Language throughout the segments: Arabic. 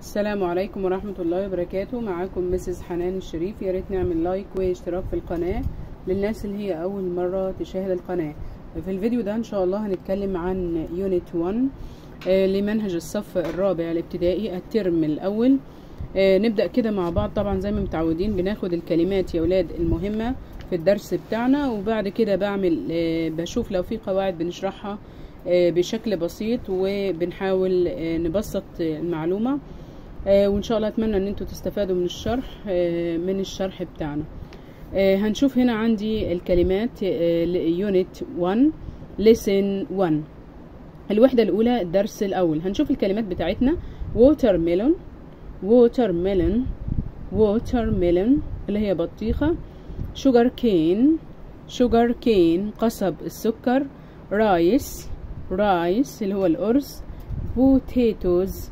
السلام عليكم ورحمة الله وبركاته. معاكم Mrs حنان الشريف. يا ريت نعمل like واشتراك في القناة للناس اللي هي أول مرة تشاهد القناة. في الفيديو ده إن شاء الله هنتكلم عن unit 1 آه لمنهج الصف الرابع الابتدائي الترم الأول. آه نبدأ كده مع بعض. طبعا زي ما متعودين بناخد الكلمات يا ولاد المهمة في الدرس بتاعنا وبعد كده بعمل آه بشوف لو في قواعد بنشرحها بشكل بسيط وبنحاول نبسط المعلومة. وإن شاء الله أتمنى إن أنتوا تستفادوا من الشرح من الشرح بتاعنا. هنشوف هنا عندي الكلمات unit 1 lesson 1 الوحدة الأولى الدرس الأول. هنشوف الكلمات بتاعتنا. watermelon اللي هي بطيخة. sugar cane sugar cane قصب السكر. rice rice اللي هو الأرز. potatoes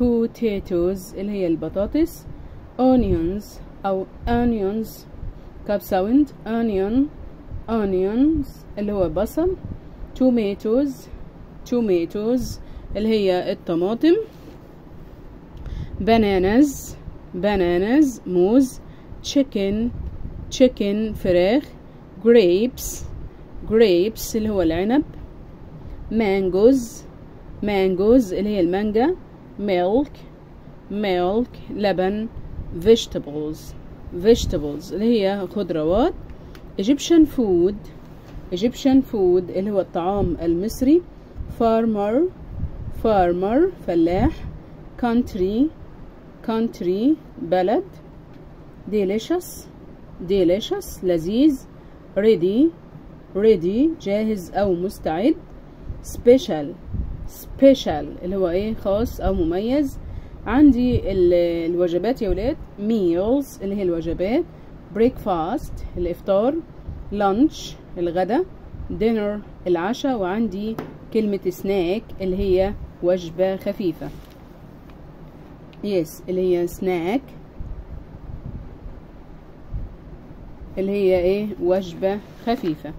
potatoes اللي هي البطاطس onions أو onions cup sound onion onions اللي هو بصل tomatoes tomatoes اللي هي الطماطم bananas bananas موز chicken chicken فراخ grapes grapes اللي هو العنب mangoes mangoes اللي هي المانجا. Milk milk لبن vegetables vegetables اللي هي خضروات Egyptian food Egyptian food اللي هو الطعام المصري farmer farmer فلاح country country بلد delicious delicious لذيذ ready ready جاهز أو مستعد special special اللي هو إيه خاص أو مميز. عندي الوجبات يا ولاد meals اللي هي الوجبات breakfast الإفطار lunch الغدا dinner العشاء وعندي كلمة snack اللي هي وجبة خفيفة. Yes اللي هي snack اللي هي إيه وجبة خفيفة.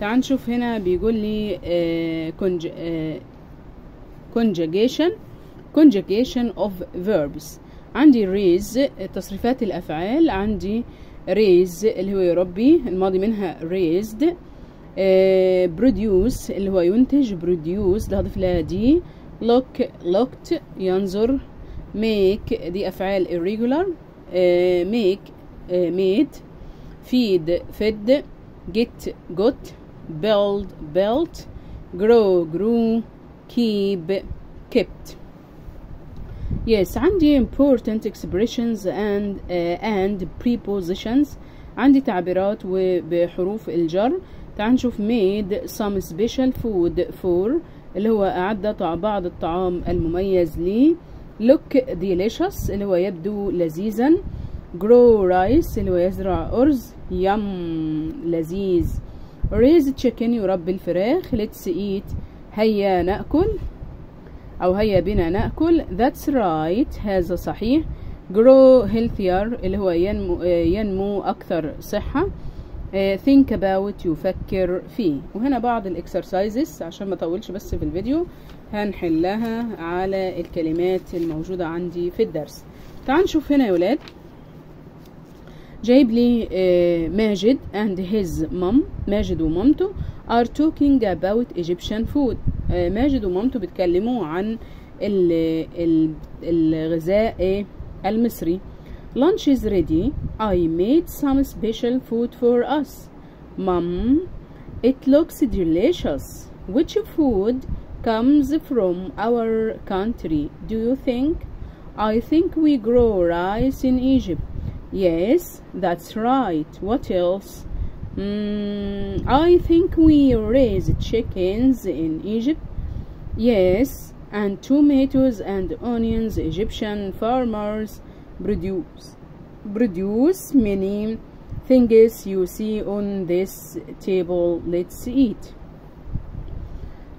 تعال نشوف هنا بيقول لي آه كونج آه conjugation conjugation of verbs عندي raise تصريفات الأفعال عندي raise اللي هو يربي الماضي منها raised آه produce اللي هو ينتج produce اللي هضيف لها دي look looked ينظر make دي أفعال irregular آه make آه made feed fed get got build built grow grew keep kept yes عندي important expressions and uh, and prepositions عندي تعبيرات وبحروف الجر تعال نشوف made some special food for اللي هو أعد بعض الطعام المميز لي look delicious اللي هو يبدو لذيذا grow rice اللي هو يزرع أرز yum لذيذ raise chicken يربي الفراخ let's eat هيا نأكل أو هيا بنا نأكل. That's right. هذا صحيح. Grow healthier اللي هو ينمو, ينمو أكثر صحة. Think about يفكر فيه. وهنا بعض الاكسرسايزز عشان ما اطولش بس في الفيديو هنحلها على الكلمات الموجودة عندي في الدرس. تعال نشوف هنا يا ولاد. جايب لي ماجد and his mom ماجد ومامته are talking about Egyptian food ماجد ومامته بيتكلموا عن ال ال الغذاء المصري lunch is ready I made some special food for us mom it looks delicious which food comes from our country do you think I think we grow rice in Egypt Yes, that's right. What else? Mm, I think we raise chickens in Egypt. Yes, and tomatoes and onions Egyptian farmers produce. Produce many things you see on this table. Let's eat.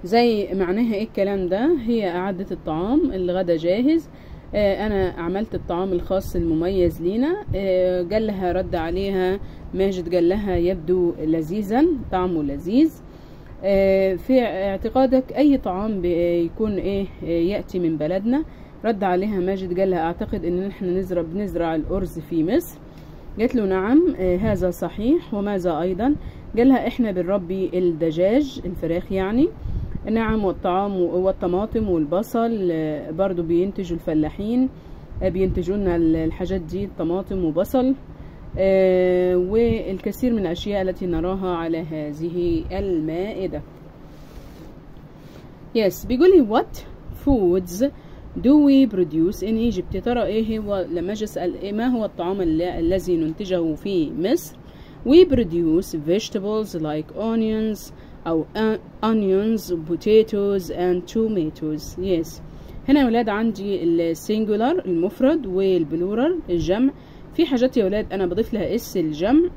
زي معناها ايه الكلام ده هي اعدت الطعام الغدا جاهز آه أنا عملت الطعام الخاص المميز لينا. آه قال لها رد عليها ماجد قال لها يبدو لذيذا طعمه لذيذ. آه في اعتقادك أي طعام بيكون إيه يأتي من بلدنا؟ رد عليها ماجد قال لها أعتقد إن إحنا نزرع بنزرع الأرز في مصر. قالت له نعم آه هذا صحيح وماذا أيضا؟ قال لها إحنا بنربي الدجاج الفراخ يعني. نعم والطعام والطماطم والبصل آه برضو بينتجوا الفلاحين آه بينتجوا لنا الحاجات دي طماطم وبصل آه والكثير من الأشياء التي نراها على هذه المائدة. يس بيقول لي what foods do we produce in Egypt? ترى إيه هو لما أجي أسأل إيه ما هو الطعام الذي ننتجه في مصر؟ we produce vegetables like onions او onions potatoes and tomatoes yes هنا يا ولاد عندي السينجولار المفرد والبلورال الجمع في حاجات يا ولاد انا بضيف لها اس الجمع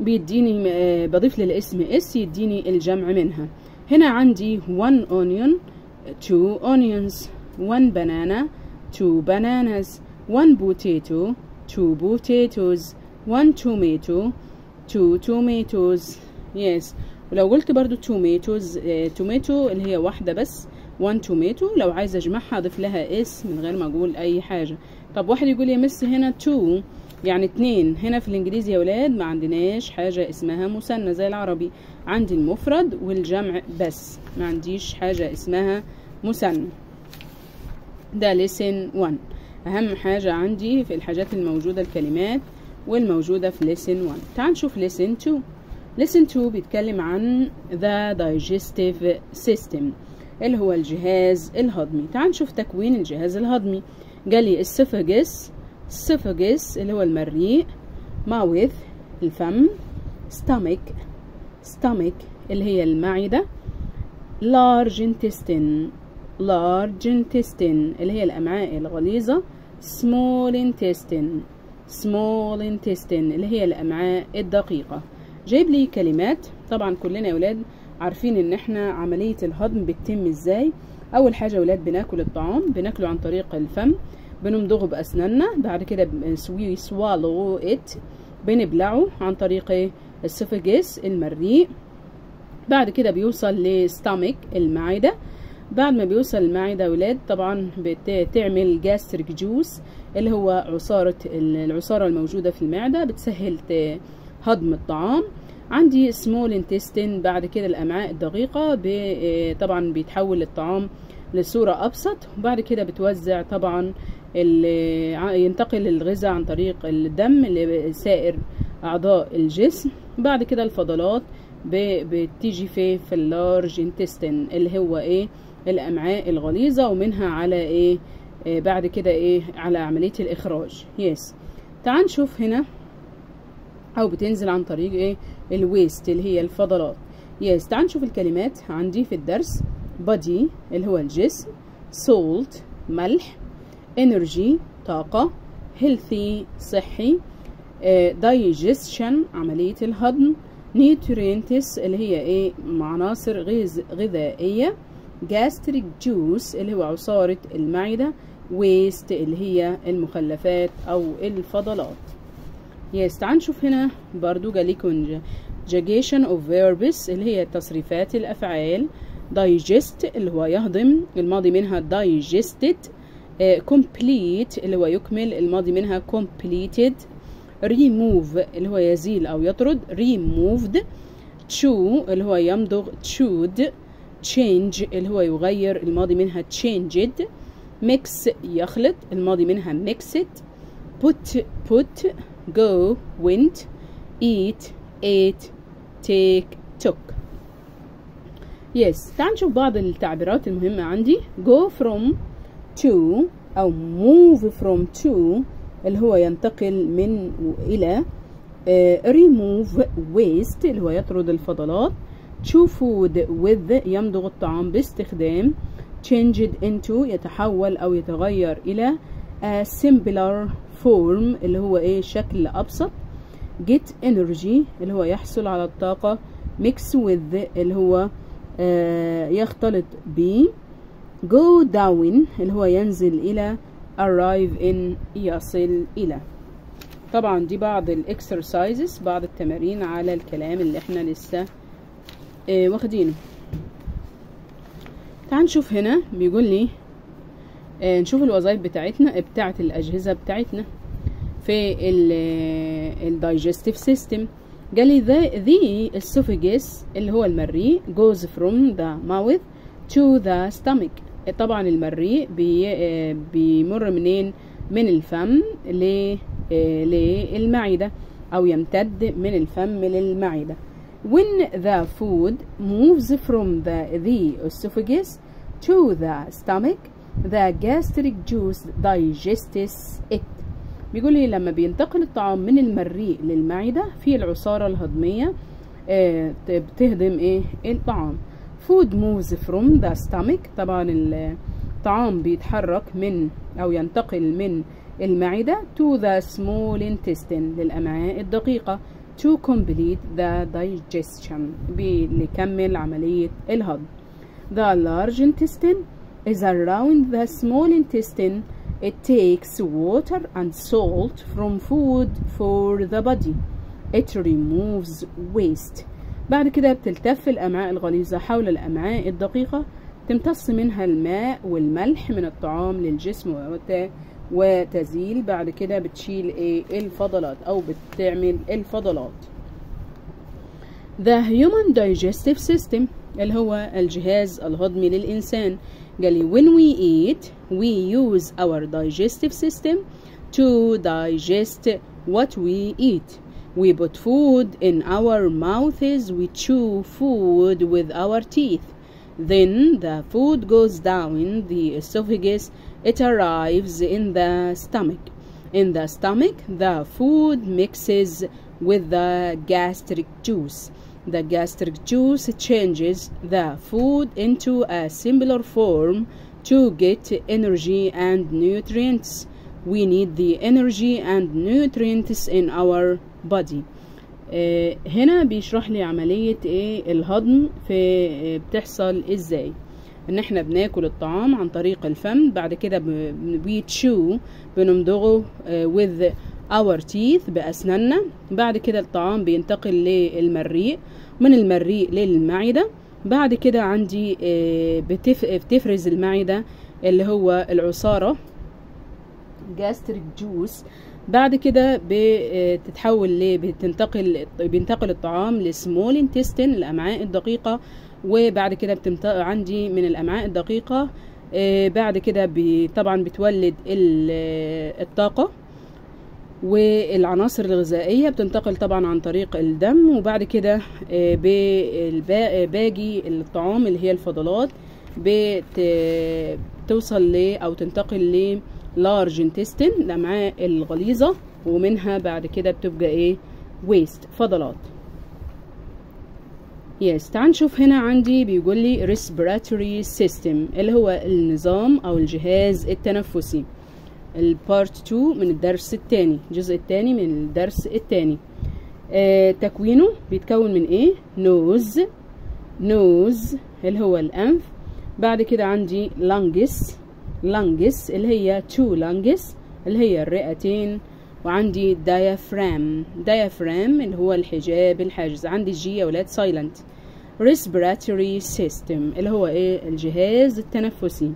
بيديني بضيف للاسم اس يديني الجمع منها هنا عندي one onion two onions one banana two bananas one potato two potatoes one tomato two tomatoes. Yes. ولو قلت برضو tomatoes uh, tomato اللي هي واحدة بس one tomato. لو عايزة أجمعها أضيف لها اس من غير ما أقول أي حاجة. طب واحد يقول يا مس هنا two يعني اتنين. هنا في الإنجليزي يا ولاد ما عندناش حاجة اسمها مثنى زي العربي. عندي المفرد والجمع بس. ما عنديش حاجة اسمها مثنى. ده lesson 1 أهم حاجة عندي في الحاجات الموجودة الكلمات والموجودة في lesson 1 تعال نشوف lesson 2 lesson 2 بيتكلم عن the digestive system اللي هو الجهاز الهضمي. تعال نشوف تكوين الجهاز الهضمي. جالي السفجس esophagus اللي هو المريء mouth الفم stomach stomach اللي هي المعدة large intestine large intestine اللي هي الأمعاء الغليظة small intestine. Small intestine اللي هي الأمعاء الدقيقة. جايب لي كلمات. طبعا كلنا يا ولاد عارفين إن إحنا عملية الهضم بتتم إزاي. أول حاجة يا ولاد بناكل الطعام بناكله عن طريق الفم بنمضغه بأسناننا بعد كده we swallow it بنبلعه عن طريق السفجس المريء بعد كده بيوصل ل stomach المعدة. بعد ما بيوصل المعدة ولاد طبعا بتعمل gastric juice اللي هو عصارة العصارة الموجودة في المعدة بتسهل هضم الطعام. عندي small intestine بعد كده الأمعاء الدقيقة طبعا بيتحول الطعام لصورة أبسط. وبعد كده بتوزع طبعا ينتقل الغذاء عن طريق الدم لسائر أعضاء الجسم. بعد كده الفضلات بتيجي في في ال large intestine اللي هو إيه؟ الأمعاء الغليظة ومنها على إيه, إيه بعد كده إيه على عملية الإخراج. yes تعال نشوف هنا. أو بتنزل عن طريق إيه ال waste اللي هي الفضلات. yes تعال نشوف الكلمات عندي في الدرس. Body اللي هو الجسم. Salt ملح. Energy طاقة. Healthy صحي. uh, digestion عملية الهضم. Nutrients اللي هي إيه عناصر غذ غذائية. Gastric juice اللي هو عصارة المعدة waste اللي هي المخلفات أو الفضلات. يس تعال نشوف هنا برضو جالي conjugation of verbs اللي هي تصريفات الأفعال digest اللي هو يهضم الماضي منها digested uh, complete اللي هو يكمل الماضي منها completed remove اللي هو يزيل أو يطرد removed chew اللي هو يمضغ chewed change اللي هو يغير الماضي منها changed mix يخلط الماضي منها mixed put put go went eat ate take took. Yes تعال نشوف بعض التعبيرات المهمة عندي. go from to أو move from to اللي هو ينتقل من إلى uh, remove waste اللي هو يطرد الفضلات. Chew food with يمضغ الطعام باستخدام changed into يتحول أو يتغير إلى a simpler form اللي هو إيه شكل أبسط get energy اللي هو يحصل على الطاقة mix with اللي هو آه يختلط ب go down اللي هو ينزل إلى arrive in يصل إلى. طبعا دي بعض الاكسرسايزز بعض التمارين على الكلام اللي إحنا لسه آه واخدينه. تعال نشوف هنا بيقول لي آه نشوف الوظائف بتاعتنا بتاعة الأجهزة بتاعتنا في ال digestive system قال لي the, the esophagus اللي هو المريء goes from the mouth to the stomach. طبعا المريء بي بيمر منين؟ من الفم للمعدة أو يمتد من الفم للمعدة. When the food moves from the, the esophagus to the stomach the gastric juice digests it. بيقول لي لما بينتقل الطعام من المريء للمعدة في العصارة الهضمية آه بتهضم إيه؟ الطعام. Food moves from the stomach طبعا الطعام بيتحرك من أو ينتقل من المعدة to the small intestine للأمعاء الدقيقة. to complete the digestion ليكمل عملية الهضم the large intestine is around the small intestine It takes water and salt from food for the body. It removes waste. بعد كده بتلتف الأمعاء الغليظة حول الأمعاء الدقيقة تمتص منها الماء والملح من الطعام للجسم وتزيل بعد كده بتشيل إيه الفضلات أو بتعمل الفضلات. The human digestive system اللي هو الجهاز الهضمي للإنسان قال لي when we eat we use our digestive system to digest what we eat we put food in our mouths we chew food with our teeth then the food goes down the esophagus it arrives in the stomach in the stomach the food mixes with the gastric juice the gastric juice changes the food into a similar form to get energy and nutrients. We need the energy and nutrients in our body. آه هنا بيشرح لي عملية إيه الهضم في بتحصل إزاي. إن إحنا بناكل الطعام عن طريق الفم بعد كده بيتشو بنمضغه آه with our teeth بأسناننا. بعد كده الطعام بينتقل للمريء من المريء للمعدة. بعد كده عندي بتف... بتفرز المعدة اللي هو العصارة جاستريك جوس بعد كده بتتحول ل بتنتقل بينتقل الطعام لسمول انتستين الأمعاء الدقيقة وبعد كده بتمت... عندي من الأمعاء الدقيقة بعد كده. طبعا بتولد الطاقة والعناصر الغذائية بتنتقل طبعا عن طريق الدم وبعد كده باقي الطعام اللي هي الفضلات بتوصل ل أو تنتقل ل لارج انتستين الأمعاء الغليظة ومنها بعد كده بتبقى إيه؟ ويست فضلات. Yes تعال نشوف هنا عندي بيقول لي respiratory system اللي هو النظام أو الجهاز التنفسي. ال part 2 من الدرس الثاني الجزء الثاني من الدرس الثاني آه تكوينه بيتكون من إيه؟ nose nose اللي هو الأنف. بعد كده عندي lungs lungs اللي هي two lungs اللي هي الرئتين. وعندي diaphragm diaphragm اللي هو الحجاب الحاجز. عندي جي يا ولاد silent respiratory system اللي هو إيه؟ الجهاز التنفسي.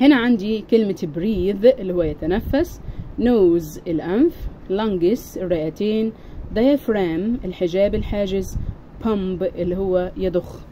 هنا عندي كلمة breathe اللي هو يتنفس. nose الأنف. lungs الرئتين. diaphragm الحجاب الحاجز. pump اللي هو يضخ.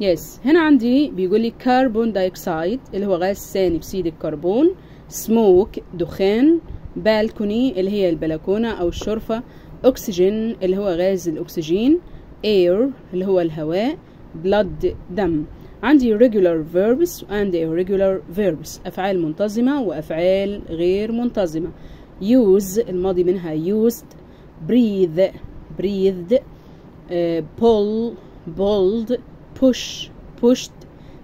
yes yes. هنا عندي بيقول لي carbon dioxide اللي هو غاز ثاني اكسيد الكربون سموك دخان بالكوني اللي هي البلكونة أو الشرفة اكسجين اللي هو غاز الأكسجين air اللي هو الهواء blood دم عندي regular verbs and irregular verbs أفعال منتظمة وأفعال غير منتظمة use الماضي منها used breathe breathed uh, pull pulled push pushed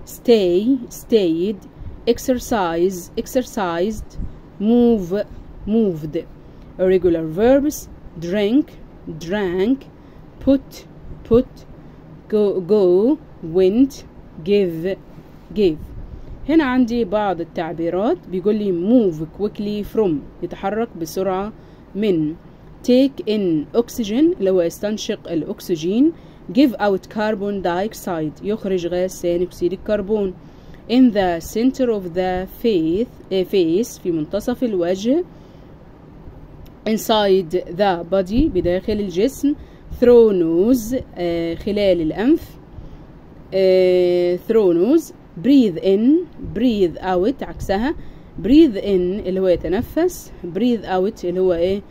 stay stayed exercise exercised move moved irregular verbs drink drank put put go go went give give هنا عندي بعض التعبيرات بيقول لي move quickly from يتحرك بسرعة من take in oxygen اللي هو يستنشق الأكسجين Give out carbon dioxide يخرج غاز ثاني أكسيد الكربون in the center of the face, face في منتصف الوجه inside the body بداخل الجسم through nose آه خلال الأنف آه through nose breathe in breathe out عكسها breathe in اللي هو يتنفس breathe out اللي هو إيه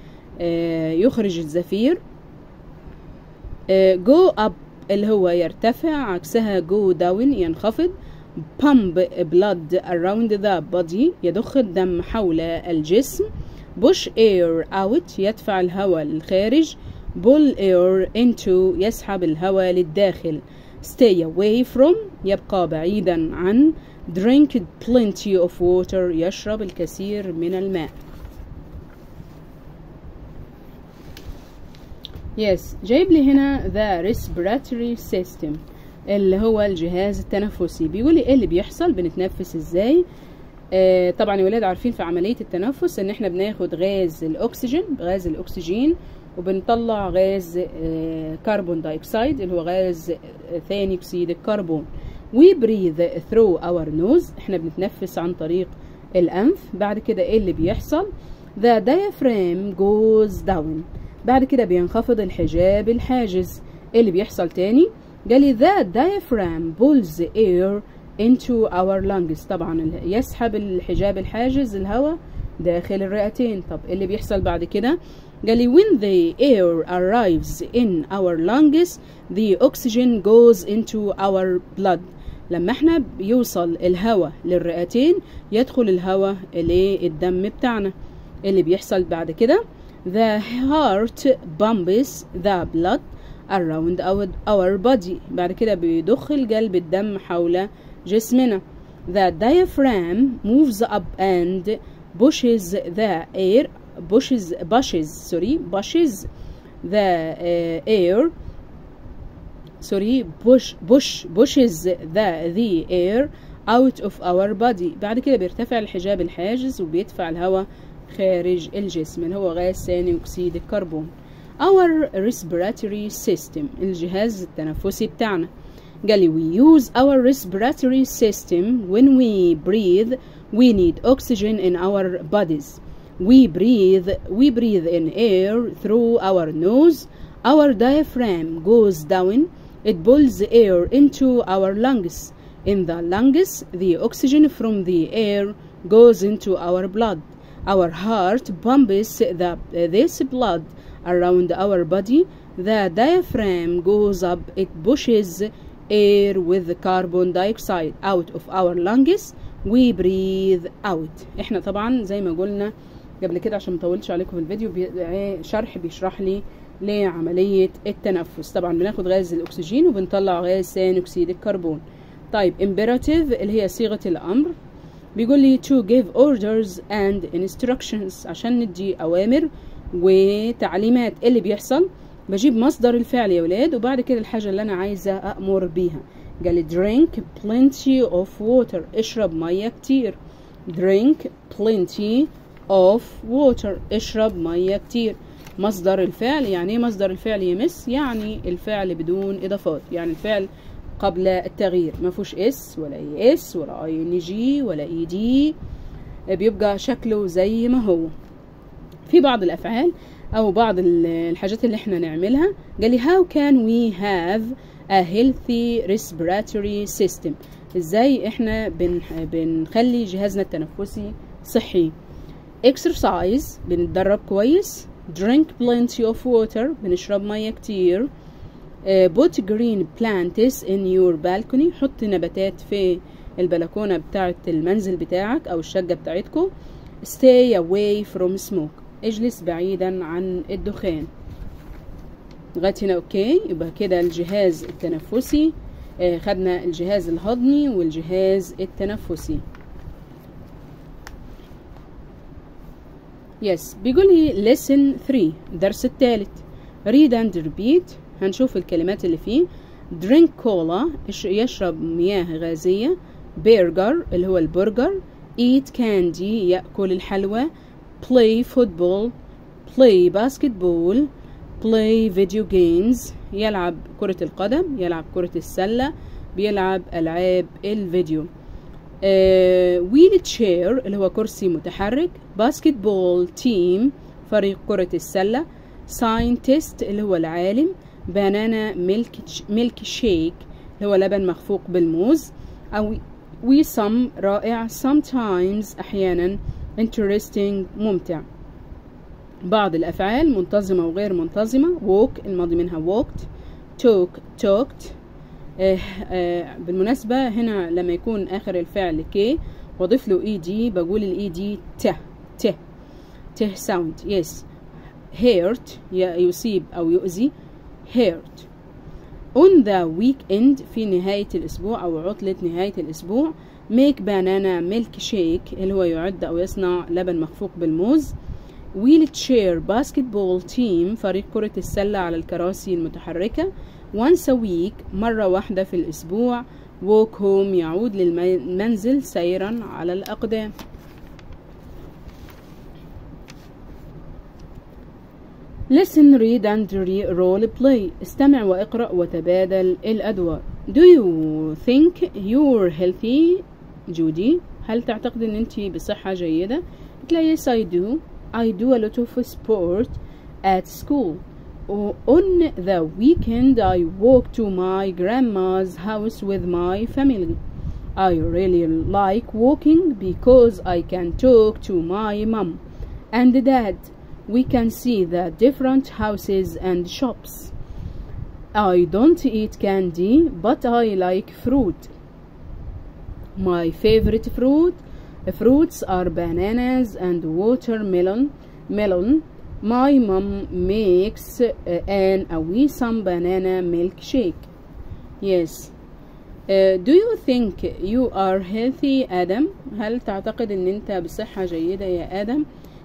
آه يخرج الزفير go up اللي هو يرتفع عكسها go down ينخفض. pump blood around the body يضخ الدم حول الجسم. push air out يدفع الهواء للخارج pull air into يسحب الهواء للداخل. stay away from يبقى بعيدا عن. drink plenty of water يشرب الكثير من الماء. Yes. جايب لي هنا the respiratory system اللي هو الجهاز التنفسي. بيقول لي إيه اللي بيحصل؟ بنتنفس إزاي؟ آه طبعا يا ولاد عارفين في عملية التنفس إن إحنا بناخد غاز الأكسجين غاز الأكسجين وبنطلع غاز آه carbon dioxide اللي هو غاز آه ثاني أكسيد الكربون. We breathe through our nose. إحنا بنتنفس عن طريق الأنف. بعد كده إيه اللي بيحصل؟ The diaphragm goes down. بعد كده بينخفض الحجاب الحاجز. إيه اللي بيحصل تاني؟ جالي the diaphragm pulls air into our lungs. طبعا يسحب الحجاب الحاجز الهواء داخل الرئتين. طب إيه اللي بيحصل بعد كده؟ قالي when the air arrives in our lungs the oxygen goes into our blood. لما إحنا بيوصل الهواء للرئتين يدخل الهواء للدم بتاعنا. اللي بيحصل بعد كده؟ The heart pumps the blood around our, body بعد كده بيضخ القلب الدم حول جسمنا the diaphragm moves up and pushes the air pushes pushes sorry pushes the uh, air sorry push push pushes the the air out of our body بعد كده بيرتفع الحجاب الحاجز وبيدفع الهواء خارج الجسم اللي هو غاز ثاني اكسيد الكربون our respiratory system الجهاز التنفسي بتاعنا قال لي we use our respiratory system when we breathe we need oxygen in our bodies we breathe we breathe in air through our nose our diaphragm goes down it pulls air into our lungs in the lungs the oxygen from the air goes into our blood Our heart pumps the, this blood around our body. The diaphragm goes up it pushes air with carbon dioxide out of our lungs. We breathe out. إحنا طبعا زي ما قلنا قبل كده عشان مطولش عليكم في الفيديو بي... شرح بيشرح لي لعملية التنفس. طبعا بناخد غاز الأكسجين وبنطلع غاز ثاني أكسيد الكربون. طيب imperative اللي هي صيغة الأمر. بيقول لي to give orders and instructions عشان ندي أوامر وتعليمات. اللي بيحصل؟ بجيب مصدر الفعل يا ولاد وبعد كده الحاجة اللي أنا عايزة أأمر بيها. قال لي drink plenty of water اشرب مية كتير. drink plenty of water اشرب مية كتير. مصدر الفعل يعني إيه مصدر الفعل يا مس يعني الفعل بدون إضافات. يعني الفعل قبل التغيير. ما فيهوش اس ولا اي اس ولا اي ان جي ولا اي دي. بيبقى شكله زي ما هو. في بعض الأفعال أو بعض الحاجات اللي إحنا نعملها قال لي how can we have a healthy respiratory system? إزاي إحنا بن بنخلي جهازنا التنفسي صحي؟ Exercise بنتدرب كويس. Drink plenty of water بنشرب مية كتير. Put green plants in your balcony. حط نباتات في البلكونة بتاعة المنزل بتاعك أو الشقة بتاعتكو. Stay away from smoke. اجلس بعيدا عن الدخان. لغاية هنا أوكي. يبقى كده الجهاز التنفسي. آه خدنا الجهاز الهضمي والجهاز التنفسي. yes بيقول لي lesson 3 الدرس الثالث. Read and repeat. هنشوف الكلمات اللي فيه. Drink cola يشرب مياه غازية. برجر اللي هو البرجر. Eat candy يأكل الحلوى. Play football. Play basketball. Play video games. يلعب كرة القدم يلعب كرة السلة بيلعب ألعاب الفيديو. wheelchair اللي هو كرسي متحرك. basketball team فريق كرة السلة. scientist اللي هو العالم. banana milk milkshake اللي هو لبن مخفوق بالموز أو وي سم رائع sometimes أحيانا interesting ممتع. بعض الأفعال منتظمة وغير منتظمة walk الماضي منها walked talk talked. آه آه بالمناسبة هنا لما يكون آخر الفعل كي وأضيف له اي دي بقول الاي دي ت ت. ت sound yes. Hurt يصيب أو يؤذي. Hurt on the weekend في نهاية الأسبوع أو عطلة نهاية الأسبوع make banana milk shake اللي هو يعد أو يصنع لبن مخفوق بالموز. Wheel chair basketball team فريق كرة السلة على الكراسي المتحركة. Once a week مرة واحدة في الأسبوع walk home يعود للمنزل سيرا على الأقدام. Listen, read and role play استمع واقرأ وتبادل الأدوار Do you think you're healthy جودي هل تعتقد ان انت بصحة جيدة قلت لها yes I do I do a lot of sport at school on the weekend I walk to my grandma's house with my family I really like walking because I can talk to my mom and dad we can see the different houses and shops I don't eat candy but I like fruit my favorite fruit fruits are bananas and watermelon melon my mom makes uh, an awesome banana milkshake yes uh, do you think you are healthy Adam هل تعتقد ان انت بصحة جيدة يا آدم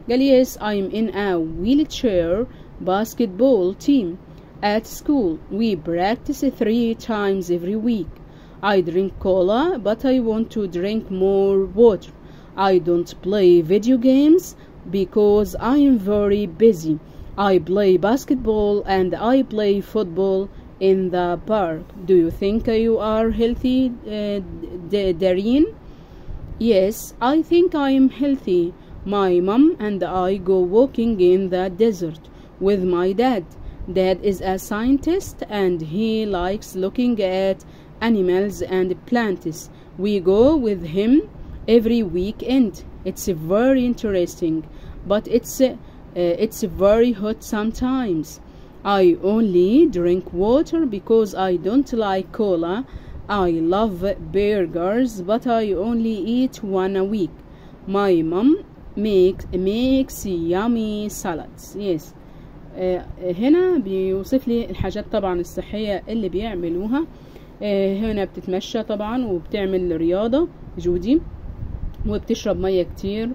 قال yes I'm in a wheelchair basketball team at school we practice three times every week I drink cola but I want to drink more water I don't play video games because I am very busy. I play basketball and I play football in the park. Do you think you are healthy, uh, Darien? Yes, I think I am healthy. My mom and I go walking in the desert with my dad. Dad is a scientist and he likes looking at animals and plants. We go with him every weekend. It's very interesting, but it's uh, it's very hot sometimes. I only drink water because I don't like cola. I love burgers, but I only eat one a week. My mom makes makes yummy salads. Yes. آه هنا بيوصف لي الحاجات طبعا الصحية اللي بيعملوها آه هنا بتتمشى طبعا وبتعمل رياضة جودي وبتشرب مية كتير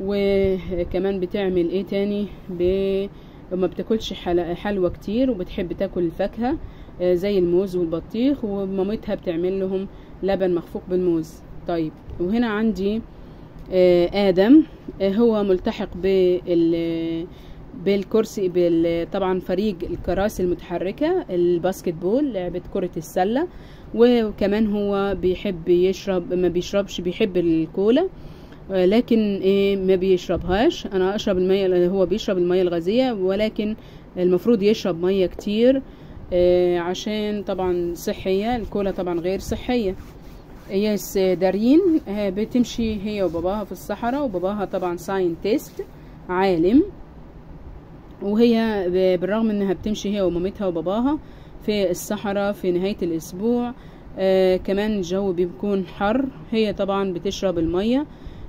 وكمان بتعمل إيه تاني. ما بتاكلش حل... حلوى كتير وبتحب تاكل الفاكهة زي الموز والبطيخ ومامتها بتعمل لهم لبن مخفوق بالموز طيب وهنا عندي آدم هو ملتحق بال بالكرسي بال... طبعا فريق الكراسي المتحركة الباسكت بول لعبة كرة السلة. وكمان هو بيحب يشرب ما بيشربش بيحب الكولا لكن إيه ما بيشربهاش. أنا أشرب المية هو بيشرب المية الغازية ولكن المفروض يشرب مية كتير عشان طبعا صحية. الكولا طبعا غير صحية. yes دارين. بتمشي هي وباباها في الصحراء وباباها طبعا scientist عالم. وهي بالرغم إنها بتمشي هي ومامتها وباباها في الصحراء في نهاية الأسبوع آه كمان الجو بيكون حر. هي طبعا بتشرب المية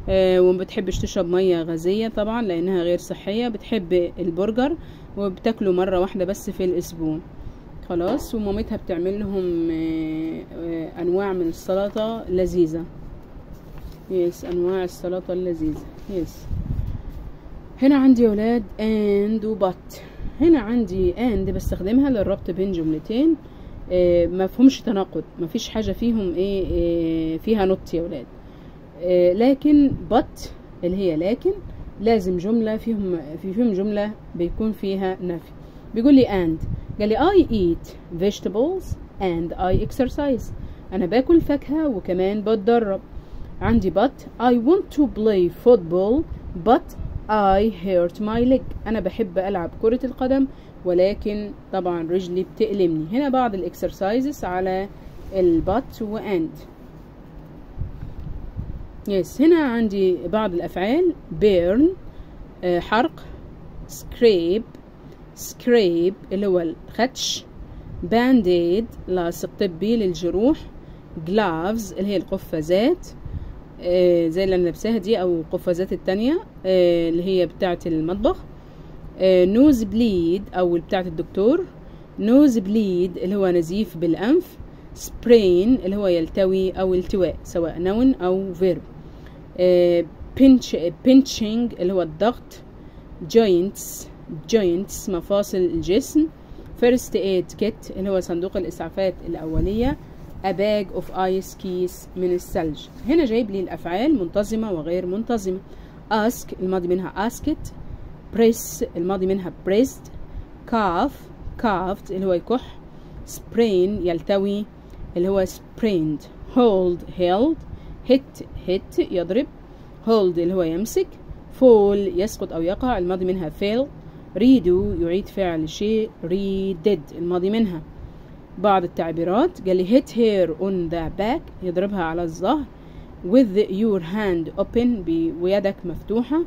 آه وما بتحبش تشرب مية غازية طبعا لأنها غير صحية. بتحب البرجر وبتاكله مرة واحدة بس في الأسبوع. خلاص ومامتها بتعمل لهم آه آه أنواع من السلطة لذيذة. yes أنواع السلطة اللذيذة. yes هنا عندي يا ولاد and و but. هنا عندي and بستخدمها للربط بين جملتين. آه مفهومش تناقض. مفيش حاجة فيهم إيه, فيها not يا ولاد آه لكن but اللي هي لكن لازم جملة فيهم في فيهم جملة بيكون فيها نفي. بيقول لي and. قال لي I eat vegetables and I exercise. أنا باكل فاكهة وكمان بتدرب. عندي but I want to play football but I hurt my leg. أنا بحب ألعب كرة القدم ولكن طبعا رجلي بتألمني. هنا بعض ال exercises على ال but و and yes هنا عندي بعض الأفعال. Burn آه، حرق. Scrape scrape اللي هو الخدش band-aid لاصق طبي للجروح gloves اللي هي القفازات آه، زي اللي أنا لابساها دي أو القفازات التانية آه، اللي هي بتاعة المطبخ. nosebleed أو بتاعة الدكتور. nosebleed اللي هو نزيف بالأنف. sprain اللي هو يلتوي أو التواء سواء noun أو verb. pinch pinching اللي هو الضغط. joints joints مفاصل الجسم. First aid kit اللي هو صندوق الإسعافات الأولية. A bag of ice كيس من الثلج. هنا جايب لي الأفعال منتظمة وغير منتظمة. Ask الماضي منها asked press الماضي منها pressed. Cough coughed اللي هو يكح. Sprain يلتوي اللي هو sprained. Hold held. Hit hit يضرب. Hold اللي هو يمسك. Fall يسقط أو يقع. الماضي منها fail. Redo يعيد فعل شيء redid الماضي منها. بعض التعبيرات قال لي hit her on the back يضربها على الظهر with your hand open ب- ويدك مفتوحة.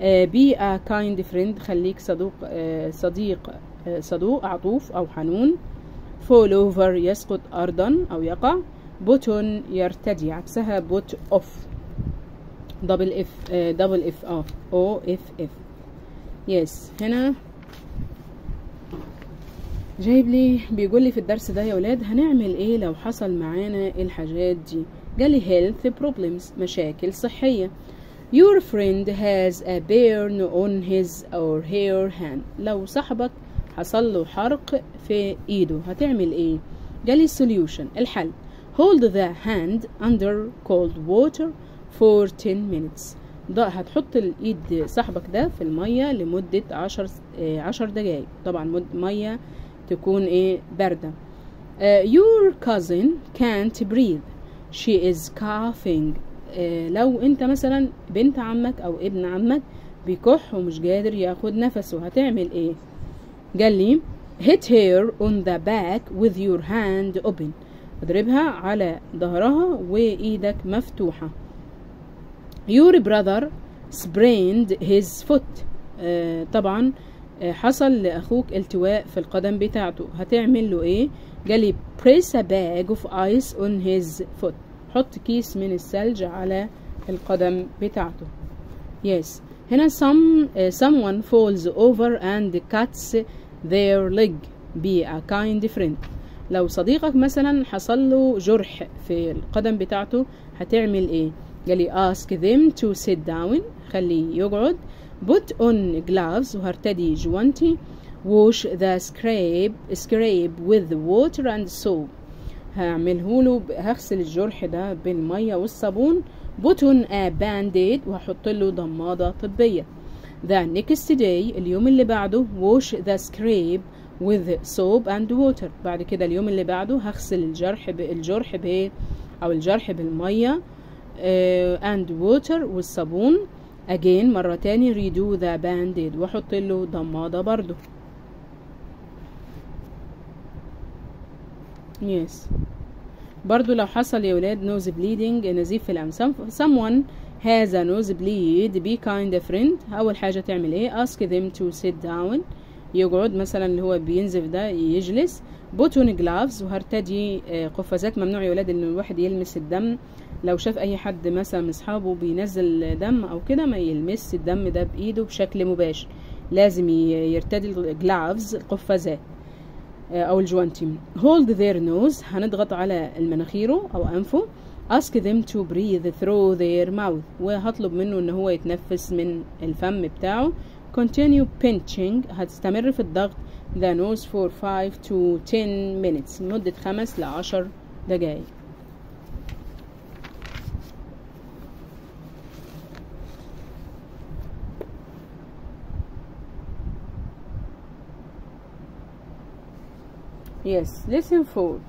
آه، be a kind friend خليك صدوق آه، صديق آه، صدوق عطوف أو حنون. fall over يسقط أرضا أو يقع. put on يرتدي عكسها put off. double f double f آه أو f f yes هنا جايب لي بيقول لي في الدرس ده يا ولاد هنعمل إيه لو حصل معانا الحاجات دي؟ قال لي health problems مشاكل صحية. Your friend has a burn on his or her hand. لو صاحبك حصل له حرق في إيده هتعمل إيه؟ قال لي solution الحل. Hold the hand under cold water for 10 minutes. ده هتحط الايد صاحبك ده في المية لمدة عشر آه، عشر دقايق. طبعا مد مية تكون إيه باردة. آه، your cousin can't breathe. She is coughing. آه، لو انت مثلا بنت عمك أو ابن عمك بيكح ومش قادر ياخد نفسه هتعمل إيه؟ قال لي hit her on the back with your hand open. اضربها على ظهرها وإيدك مفتوحة. Brother sprained his foot. آه طبعا آه حصل لأخوك التواء في القدم بتاعته. هتعمل له إيه؟ press a bag of ice on his foot. حط كيس من الثلج على القدم بتاعته. Yes. هنا some uh, someone falls over and cuts their leg. Be a kind friend. لو صديقك مثلا حصل له جرح في القدم بتاعته هتعمل إيه؟ قالي ask them to sit down. خليه يقعد. Put on gloves. وهرتدي جوانتي. Wash the scrape scrape with water and soap. هعمله له هغسل الجرح ده بالمية والصابون. Put on a band-aid. وهحط له ضمادة طبية. The next day اليوم اللي بعده wash the scrape with soap and water. بعد كده اليوم اللي بعده هغسل الجرح بالجرح ب أو الجرح بالمية. And water والصابون again مرة تاني redo the band-aid. واحط له ضمادة برضو yes. برضو لو حصل يا ولاد nose bleeding نزيف في الأنف someone has a nose bleed. Be kind a friend. أول حاجة تعمل إيه؟ Ask them to sit down. يقعد مثلا اللي هو بينزف ده يجلس. بوتون جلافز وهرتدي قفازات. ممنوع يا ولاد إن الواحد يلمس الدم. لو شاف أي حد مثلا من اصحابه بينزل دم أو كده ما يلمس الدم ده بإيده بشكل مباشر. لازم يرتدي الجلافز القفازات أو الجوانتي hold their nose هنضغط على المناخيره أو أنفه. Ask them to breathe through their mouth. وهطلب منه إن هو يتنفس من الفم بتاعه. Continue pinching هتستمر في الضغط the nose for 5 to 10 minutes. لمدة خمس لعشر دقايق. Yes listen 4